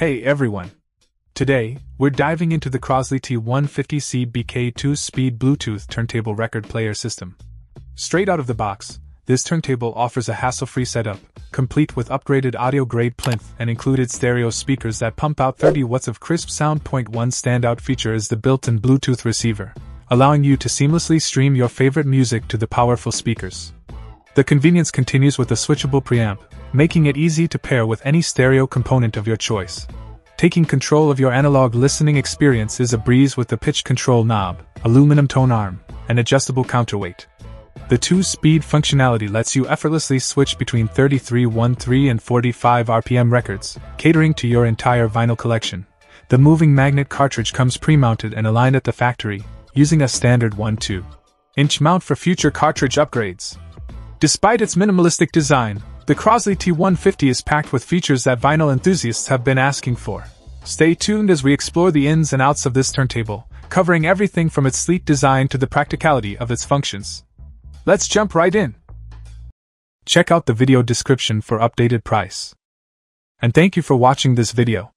Hey everyone! Today, we're diving into the Crosley T150C BK2 speed Bluetooth turntable record player system. Straight out of the box, this turntable offers a hassle free setup, complete with upgraded audio grade plinth and included stereo speakers that pump out 30 watts of crisp sound. Point one standout feature is the built in Bluetooth receiver, allowing you to seamlessly stream your favorite music to the powerful speakers. The convenience continues with a switchable preamp, making it easy to pair with any stereo component of your choice. Taking control of your analog listening experience is a breeze with the pitch control knob, aluminum tone arm, and adjustable counterweight. The two speed functionality lets you effortlessly switch between 3313 and 45 RPM records, catering to your entire vinyl collection. The moving magnet cartridge comes pre mounted and aligned at the factory, using a standard 1 2 inch mount for future cartridge upgrades. Despite its minimalistic design, the Crosley T150 is packed with features that vinyl enthusiasts have been asking for. Stay tuned as we explore the ins and outs of this turntable, covering everything from its sleek design to the practicality of its functions. Let's jump right in. Check out the video description for updated price. And thank you for watching this video.